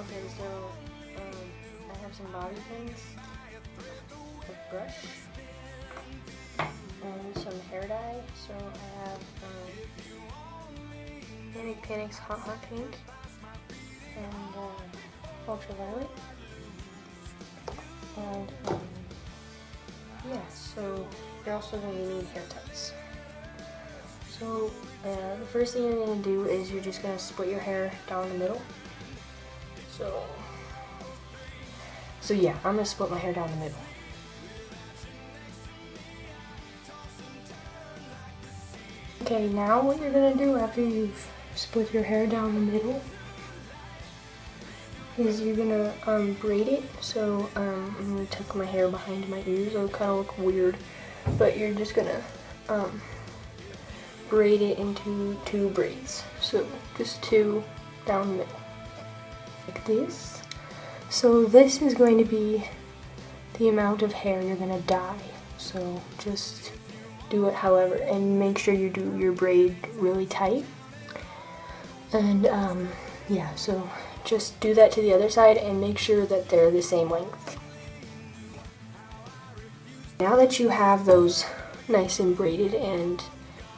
Okay, so um, I have some bobby pins, a brush, and some hair dye. So I have um, Manic Panic's Hot Hot Pink and uh, Ultraviolet. And um, yeah, so you're also going to need hair ties. So uh, the first thing you're going to do is you're just going to split your hair down the middle. So, so yeah, I'm to split my hair down the middle. Okay, now what you're to do after you've split your hair down the middle is you're gonna um, braid it. So um, I'm gonna tuck my hair behind my ears. It'll kind of look weird, but you're just gonna um, braid it into two braids. So just two down the middle, like this. So this is going to be the amount of hair you're gonna dye. So just do it however, and make sure you do your braid really tight. And um, yeah, so just do that to the other side and make sure that they're the same length. Now that you have those nice and braided and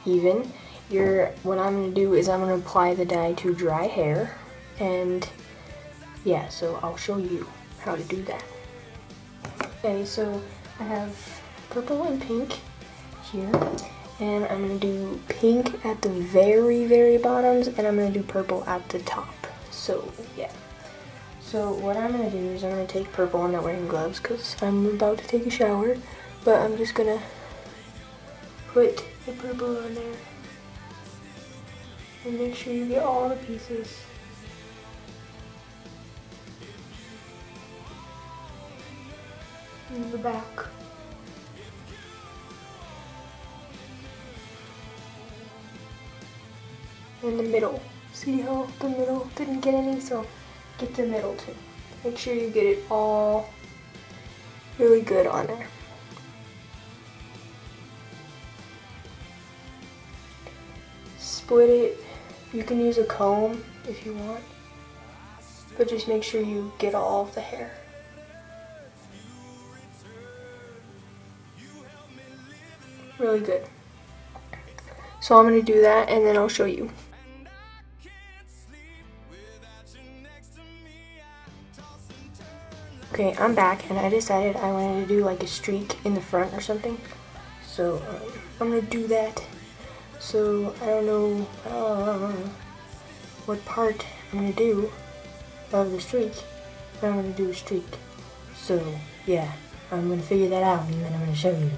even, you're, what I'm going to do is I'm going to apply the dye to dry hair and yeah, so I'll show you how to do that. Okay, so I have purple and pink here and I'm going to do pink at the very, very bottoms and I'm going to do purple at the top. So, yeah. So what I'm going to do is I'm going to take purple, I'm not wearing gloves because I'm about to take a shower, but I'm just going to put the purple on there and make sure you get all the pieces. In the back. In the middle. See how the middle didn't get any, so get the middle too. Make sure you get it all really good on there. Split it. You can use a comb if you want, but just make sure you get all of the hair. Really good. So I'm going to do that and then I'll show you. Okay, I'm back and I decided I wanted to do like a streak in the front or something. So um, I'm gonna do that. So I don't know uh, what part I'm gonna do of the streak, but I'm gonna do a streak. So yeah, I'm gonna figure that out and then I'm gonna show you.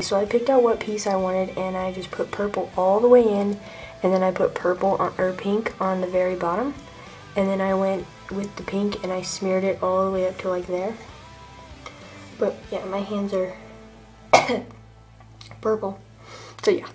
So I picked out what piece I wanted and I just put purple all the way in and then I put purple on, or pink on the very bottom and then I went with the pink and I smeared it all the way up to like there. But yeah, my hands are purple. So yeah.